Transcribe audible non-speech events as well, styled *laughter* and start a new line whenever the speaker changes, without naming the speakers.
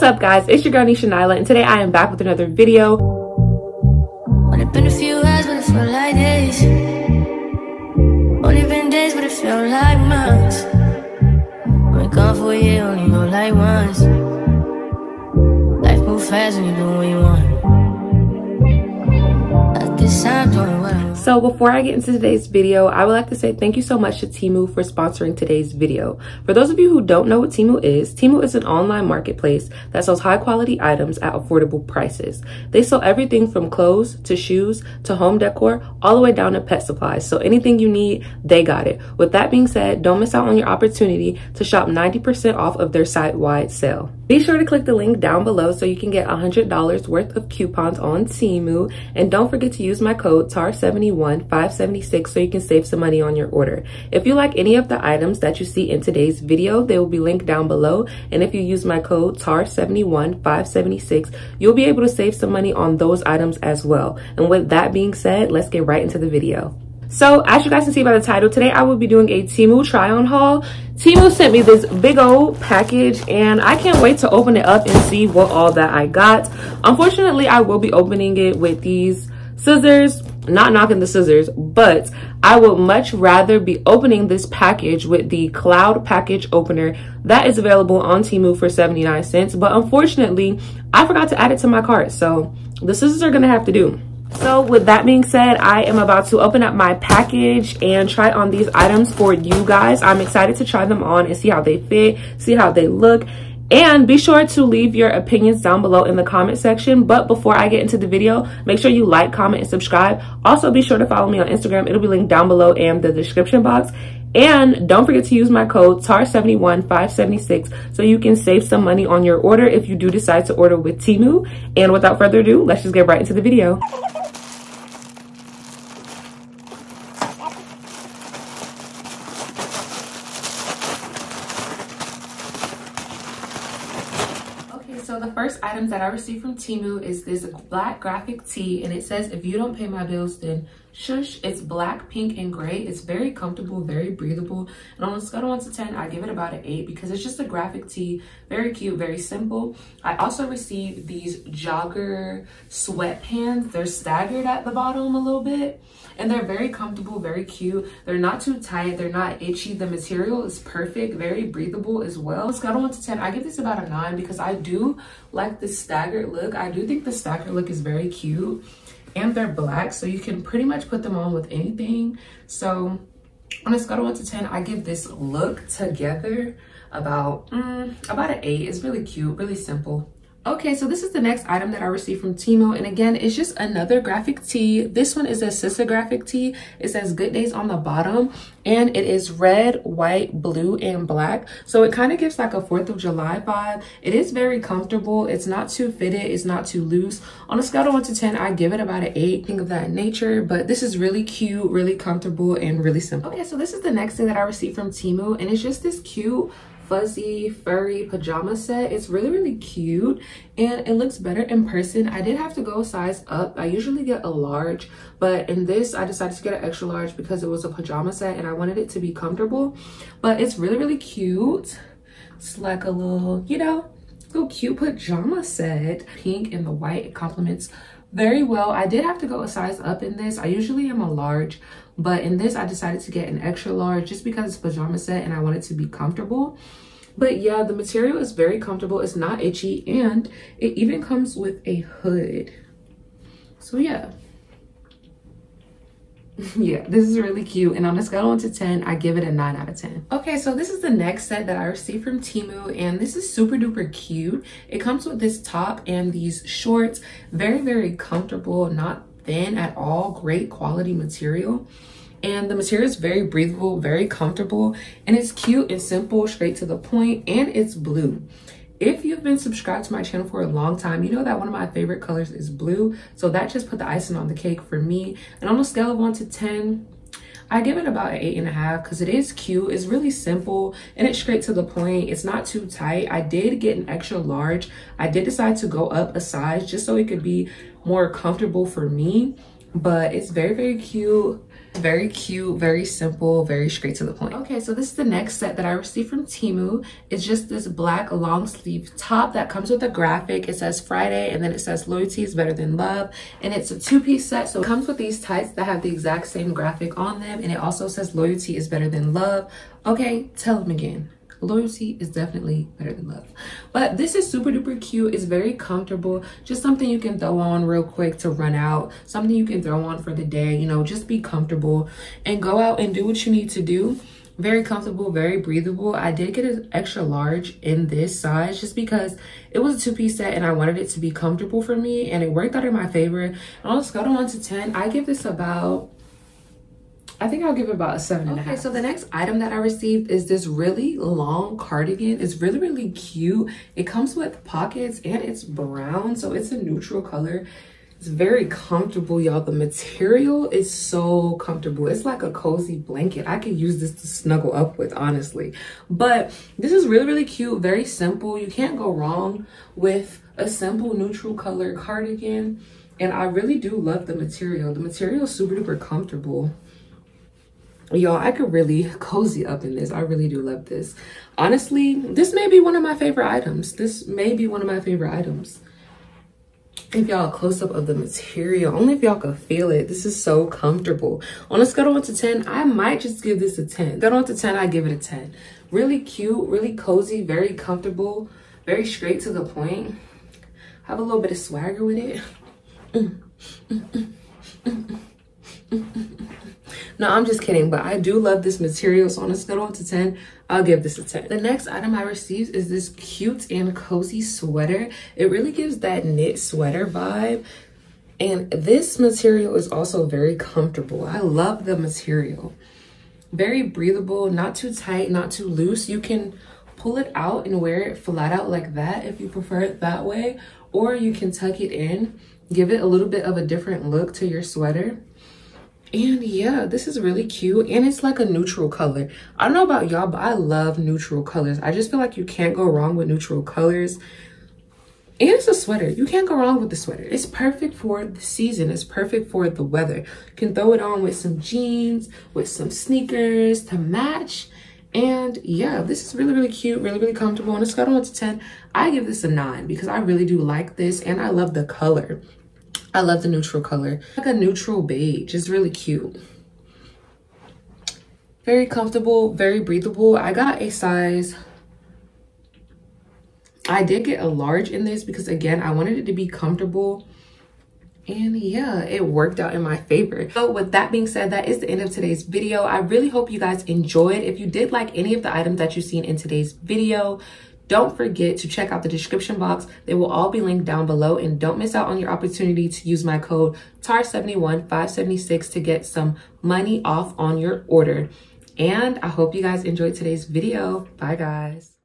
What's up guys, it's your girl Nisha Nala and today I am back with another video. Only been a few hours but it felt like days. Only been days but it felt like months. Gone for a year, only know like once. Life move fast when you do what you want. So before I get into today's video, I would like to say thank you so much to Temu for sponsoring today's video. For those of you who don't know what Temu is, Temu is an online marketplace that sells high quality items at affordable prices. They sell everything from clothes to shoes to home decor, all the way down to pet supplies. So anything you need, they got it. With that being said, don't miss out on your opportunity to shop 90% off of their site-wide sale. Be sure to click the link down below so you can get $100 worth of coupons on Temu. And don't forget to use my code TAR71576 so you can save some money on your order. If you like any of the items that you see in today's video, they will be linked down below. And if you use my code TAR71576, you'll be able to save some money on those items as well. And with that being said, let's get right into the video. So as you guys can see by the title, today I will be doing a Temu try on haul. Temu sent me this big old package and I can't wait to open it up and see what all that I got. Unfortunately, I will be opening it with these scissors not knocking the scissors but i would much rather be opening this package with the cloud package opener that is available on Temu for 79 cents but unfortunately i forgot to add it to my cart so the scissors are gonna have to do so with that being said, I am about to open up my package and try on these items for you guys. I'm excited to try them on and see how they fit, see how they look. And be sure to leave your opinions down below in the comment section. But before I get into the video, make sure you like, comment, and subscribe. Also, be sure to follow me on Instagram. It'll be linked down below in the description box. And don't forget to use my code TAR71576 so you can save some money on your order if you do decide to order with Temu. And without further ado, let's just get right into the video. so the first items that I received from Temu is this black graphic tee and it says, if you don't pay my bills, then shush. It's black, pink, and gray. It's very comfortable, very breathable. And on a scale of 1 to 10, I give it about an 8 because it's just a graphic tee. Very cute, very simple. I also received these jogger sweatpants. They're staggered at the bottom a little bit and they're very comfortable, very cute. They're not too tight, they're not itchy. The material is perfect, very breathable as well. Scale of 1 to 10, I give this about a 9 because I do like the staggered look. I do think the staggered look is very cute and they're black so you can pretty much put them on with anything. So on a scale 1 to 10, I give this look together about, mm, about an 8. It's really cute, really simple. Okay, so this is the next item that I received from Temu. And again, it's just another graphic tee. This one is a sister graphic tee. It says good days on the bottom and it is red, white, blue, and black. So it kind of gives like a 4th of July vibe. It is very comfortable. It's not too fitted. It's not too loose. On a scale of 1 to 10, I give it about an 8. Think of that nature. But this is really cute, really comfortable, and really simple. Okay, so this is the next thing that I received from Temu. And it's just this cute fuzzy furry pajama set. It's really really cute and it looks better in person. I did have to go size up. I usually get a large but in this i decided to get an extra large because it was a pajama set and i wanted it to be comfortable. But it's really really cute. It's like a little you know little cute pajama set. Pink and the white it complements very well. I did have to go a size up in this. I usually am a large but in this, I decided to get an extra large just because it's pajama set and I want it to be comfortable. But yeah, the material is very comfortable. It's not itchy and it even comes with a hood. So yeah. *laughs* yeah, this is really cute. And on a scale of 1 to 10, I give it a 9 out of 10. Okay, so this is the next set that I received from Temu. And this is super duper cute. It comes with this top and these shorts. Very, very comfortable. Not thin at all. Great quality material and the material is very breathable very comfortable and it's cute and simple straight to the point and it's blue if you've been subscribed to my channel for a long time you know that one of my favorite colors is blue so that just put the icing on the cake for me and on a scale of 1 to 10 I give it about an eight and a half because it is cute. It's really simple and it's straight to the point. It's not too tight. I did get an extra large. I did decide to go up a size just so it could be more comfortable for me but it's very, very cute. Very cute, very simple, very straight to the point. Okay, so this is the next set that I received from Temu. It's just this black long sleeve top that comes with a graphic. It says Friday and then it says loyalty is better than love. And it's a two piece set. So it comes with these tights that have the exact same graphic on them. And it also says loyalty is better than love. Okay, tell them again loyalty is definitely better than love. But this is super duper cute. It's very comfortable. Just something you can throw on real quick to run out. Something you can throw on for the day you know just be comfortable and go out and do what you need to do. Very comfortable very breathable. I did get an extra large in this size just because it was a two-piece set and i wanted it to be comfortable for me and it worked out in my favor. On a scale of 1 to 10 i give this about I think I'll give it about a seven and okay, so the next item that I received is this really long cardigan. It's really, really cute. It comes with pockets and it's brown, so it's a neutral color. It's very comfortable, y'all. The material is so comfortable. It's like a cozy blanket. I could use this to snuggle up with, honestly. But this is really, really cute. Very simple. You can't go wrong with a simple neutral color cardigan. And I really do love the material. The material is super duper comfortable y'all i could really cozy up in this. I really do love this. Honestly this may be one of my favorite items. This may be one of my favorite items. If y'all a close-up of the material. Only if y'all can feel it. This is so comfortable. On a scale of 1 to 10 i might just give this a 10 scale 1 to 10 i give it a 10 really cute really cozy very comfortable very straight to the point. Have a little bit of swagger with it. mm, mm, mm, no, I'm just kidding, but I do love this material. So on a scale of 1 to 10, I'll give this a 10. The next item I received is this cute and cozy sweater. It really gives that knit sweater vibe. And this material is also very comfortable. I love the material. Very breathable, not too tight, not too loose. You can pull it out and wear it flat out like that if you prefer it that way. Or you can tuck it in, give it a little bit of a different look to your sweater and yeah this is really cute and it's like a neutral color. I don't know about y'all but i love neutral colors. I just feel like you can't go wrong with neutral colors. And it's a sweater. You can't go wrong with the sweater. It's perfect for the season. It's perfect for the weather. You can throw it on with some jeans with some sneakers to match. And yeah this is really really cute really really comfortable. On a scale of 1 to 10 i give this a 9 because i really do like this and i love the color I love the neutral color. Like a neutral beige. It's really cute. Very comfortable, very breathable. I got a size... I did get a large in this because, again, I wanted it to be comfortable. And yeah, it worked out in my favor. So with that being said, that is the end of today's video. I really hope you guys enjoyed. If you did like any of the items that you've seen in today's video, don't forget to check out the description box. They will all be linked down below and don't miss out on your opportunity to use my code TAR71576 to get some money off on your order. And I hope you guys enjoyed today's video. Bye guys.